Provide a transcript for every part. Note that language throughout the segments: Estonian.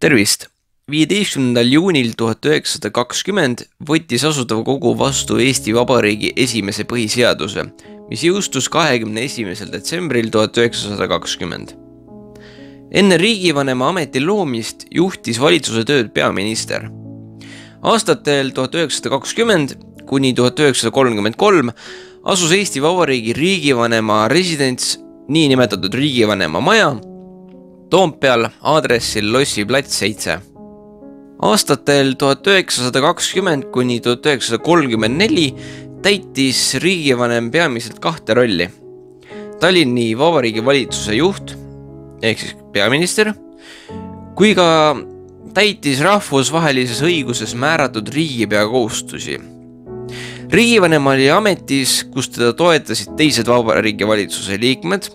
tervist! viieteistkümnendal juunil tuhat üheksasada kakskümmend võttis Asutav Kogu vastu Eesti Vabariigi esimese põhiseaduse, mis jõustus kahekümne esimesel detsembril tuhat üheksasada kakskümmend. enne riigivanema ameti loomist juhtis valitsuse tööd peaminister. aastatel tuhat üheksasada kakskümmend kuni tuhat üheksasada kolmkümmend kolm asus Eesti Vabariigi riigivanema residents, niinimetatud riigivanema maja Toompeal aadressil Lossi plats seitse. aastatel tuhat üheksasada kakskümmend kuni tuhat üheksasada kolmkümmend neli täitis riigivanem peamiselt kahte rolli. ta oli nii Vabariigi Valitsuse juht ehk siis peaminister kui ka täitis rahvusvahelises õiguses määratud riigipea kohustusi. riigivanem oli ametis, kus teda toetasid teised Vabariigi Valitsuse liikmed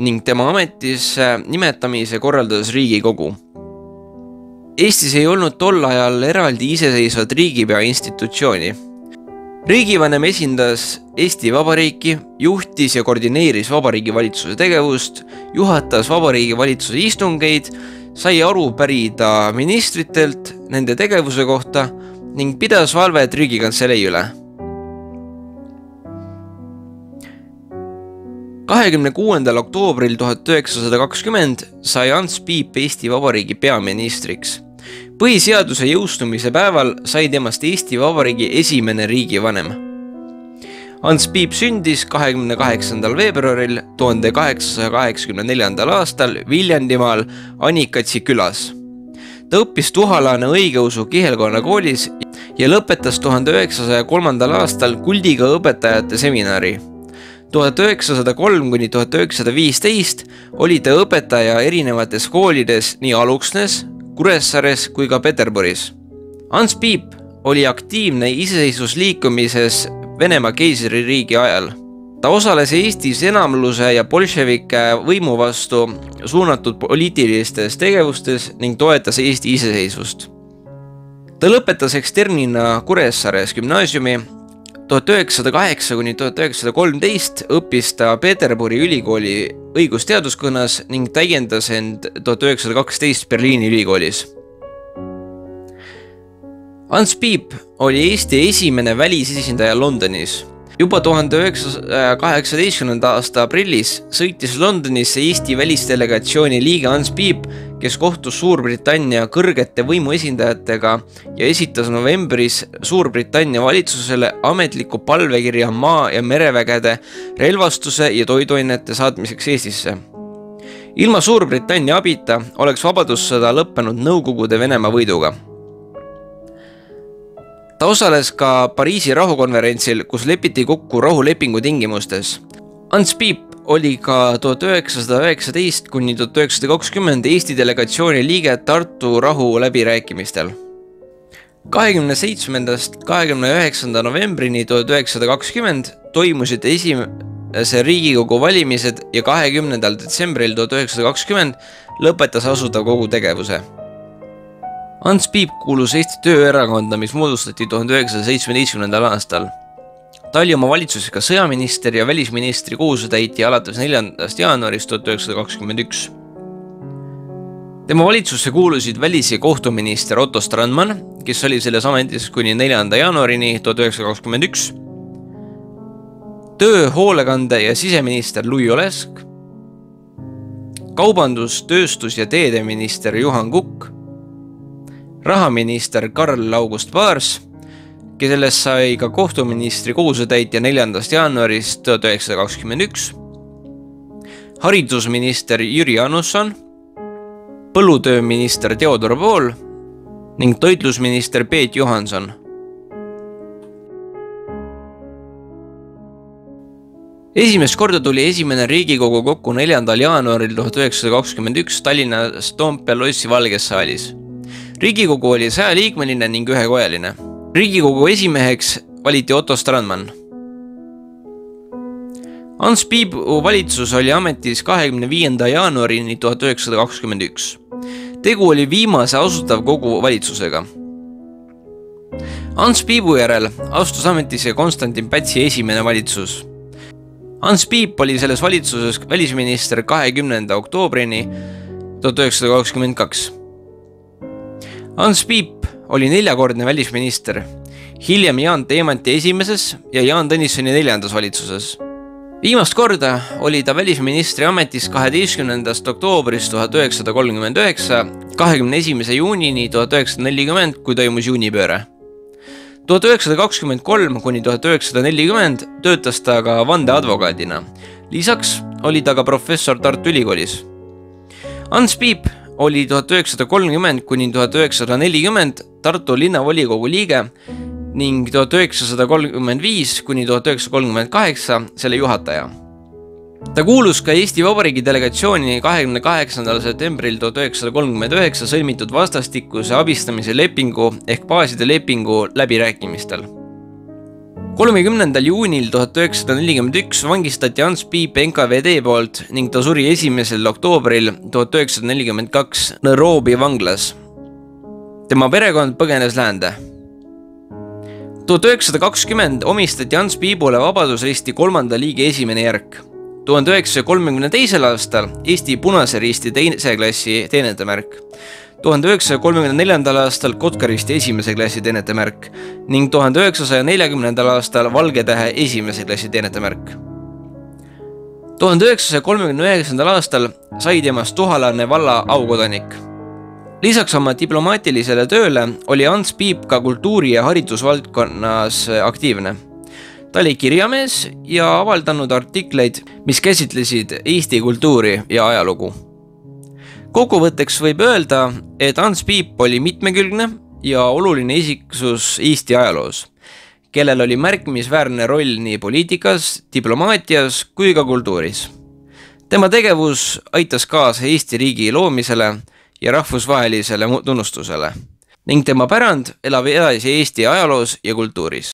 ning tema ametisse nimetamise korraldas Riigikogu. Eestis ei olnud tol ajal eraldi iseseisvat riigipea institutsiooni. riigivanem esindas Eesti Vabariiki, juhtis ja koordineeris Vabariigi Valitsuse tegevust, juhatas Vabariigi Valitsuse istungeid, sai aru pärida ministritelt nende tegevuse kohta ning pidas valvet Riigikantselei üle kahekümne kuuendal oktoobril tuhat üheksasada kakskümmend sai Ants Piip Eesti Vabariigi peaministriks. põhiseaduse jõustumise päeval sai temast Eesti Vabariigi esimene riigivanem. Ants Piip sündis kahekümne kaheksandal veebruaril tuhande kaheksasaja kaheksakümne neljandal aastal Viljandimaal Anikatsi külas. ta õppis Tuhalane õigeusu kihelkonna koolis ja lõpetas tuhande üheksasaja kolmandal aastal kuldiga õpetajate seminari tuhat üheksasada kolm kuni tuhat üheksasada viisteist oli ta õpetaja erinevates koolides nii Aluksnes, Kuressaares kui ka Peterburis. Ants Piip oli aktiivne iseseisvusliikumises Venemaa keisririigi ajal. ta osales Eestis enamluse ja bolševike võimu vastu suunatud poliitilistes tegevustes ning toetas Eesti iseseisvust. ta lõpetas eksternina Kuressaares gümnaasiumi tuhat üheksasada kaheksa kuni tuhat üheksasada kolmteist õppis ta Peterburi ülikooli õigusteaduskonnas ning täiendas end tuhat üheksasada kaksteist Berliini ülikoolis. Ants Piip oli Eesti esimene välisesindaja Londonis. Juba tuhande üheksasaja kaheksateistkümnenda aasta aprillis sõitis Londonisse Eesti välisdelegatsiooni liige Ants Piip kes kohtus Suurbritannia kõrgete võimuesindajatega ja esitas novembris Suurbritannia valitsusele ametliku palvekirja maa- ja merevägede relvastuse ja toiduainete saatmiseks Eestisse. ilma Suurbritannia abita oleks Vabadussõda lõppenud Nõukogude Venemaa võiduga. Ta osales ka Pariisi rahukonverentsil, kus lepiti kokku rahulepingu tingimustes. Ants Piip oli ka tuhat üheksasada üheksateist kuni tuhat üheksasada kakskümmend Eesti delegatsiooni liige Tartu rahuläbirääkimistel. kahekümne seitsmendast kahekümne üheksanda novembrini tuhat üheksasada kakskümmend toimusid esimese Riigikogu valimised ja kahekümnendal detsembril tuhat üheksasada kakskümmend lõpetas Asutav Kogu tegevuse. Ants Piip kuulus Eesti Tööerakonda, mis moodustati tuhande üheksasaja seitsmeteistkümnendal aastal. Ta oli oma valitsuses ka sõjaminister ja välisministri kohusetäitja alates neljandast jaanuarist tuhat üheksasada kakskümmend üks. tema valitsusse kuulusid välis- ja kohtuminister Otto Strandman, kes oli selles ametis kuni neljanda jaanuarini tuhat üheksasada kakskümmend üks, töö, hoolekande ja siseminister Louis Olesk, kaubandus, tööstus ja teedeminister Juhan Kukk, rahaminister Karl August Paars kellest sai ka kohtuministri kohusetäitja neljandast jaanuarist tuhat üheksasada kakskümmend üks, haridusminister Jüri Annusson, põllutööminister Theodor Pool ning toitlusminister Peet Johanson. esimest korda tuli esimene Riigikogu kokku neljandal jaanuaril tuhat üheksasada kakskümmend üks Tallinnas Toompea lossi Valges saalis. Riigikogu oli sajaliikmeline ning ühekojaline riigikogu esimeheks valiti Otto Strandman. Ants Piibu valitsus oli ametis kahekümne viienda jaanuarini tuhat üheksasada kakskümmend üks. tegu oli viimase Asutav Kogu valitsusega. Ants Piibu järel astus ametisse Konstantin Pätsi esimene valitsus. Ants Piip oli selles valitsuses välisminister kahekümnenda oktoobrini tuhat üheksasada kakskümmend kaks Ants Piip oli neljakordne välisminister, hiljem Jaan Teemanti esimeses ja Jaan Tõnissoni neljandas valitsuses. viimast korda oli ta välisministri ametis kaheteistkümnendast oktoobrist tuhat üheksasada kolmkümmend üheksa kahekümne esimese juunini tuhat üheksasada nelikümmend, kui toimus juunipööre. tuhat üheksasada kakskümmend kolm kuni tuhat üheksasada nelikümmend töötas ta ka vandeadvokaadina. lisaks oli ta ka professor Tartu Ülikoolis. Ants Piip oli tuhat üheksasada kolmkümmend kuni tuhat üheksasada nelikümmend Tartu linnavolikogu liige ning tuhat üheksasada kolmkümmend viis kuni tuhat üheksasada kolmkümmend kaheksa selle juhataja. ta kuulus ka Eesti Vabariigi delegatsiooni kahekümne kaheksandal septembril tuhat üheksasada kolmkümmend üheksa sõlmitud vastastikuse abistamise lepingu ehk baaside lepingu läbirääkimistel kolmekümnendal juunil tuhat üheksasada nelikümmend üks vangistati Ants Piip NKVD poolt ning ta suri esimesel oktoobril tuhat üheksasada nelikümmend kaks Nairobi vanglas. tema perekond põgenes läände tuhat üheksasada kakskümmend omistati Ants Piibule Vabadusristi kolmanda liigi esimene järk. tuhande üheksasaja kolmekümne teisel aastal Eesti Punase Risti teise klassi teenetemärk. Tuhande üheksasaja kolmekümne neljandal aastal Kotkaristi esimese klassi teenetemärk ning tuhande üheksasaja neljakümnendal aastal Valge Tähe esimese klassi teenetemärk. tuhande üheksasaja kolmekümne üheksandal aastal sai temast Tuhalane valla aukodanik lisaks oma diplomaatilisele tööle oli Ants Piip ka kultuuri- ja haridusvaldkonnas aktiivne. ta oli kirjamees ja avaldanud artikleid, mis käsitlesid Eesti kultuuri ja ajalugu. Kokkuvõtteks võib öelda, et Ants Piip oli mitmekülgne ja oluline isiksus Eesti ajaloos, kellel oli märkimisväärne roll nii poliitikas, diplomaatias kui ka kultuuris. tema tegevus aitas kaasa Eesti riigi loomisele ja rahvusvahelisele tunnustusele ning tema pärand elab edasi Eesti ajaloos ja kultuuris.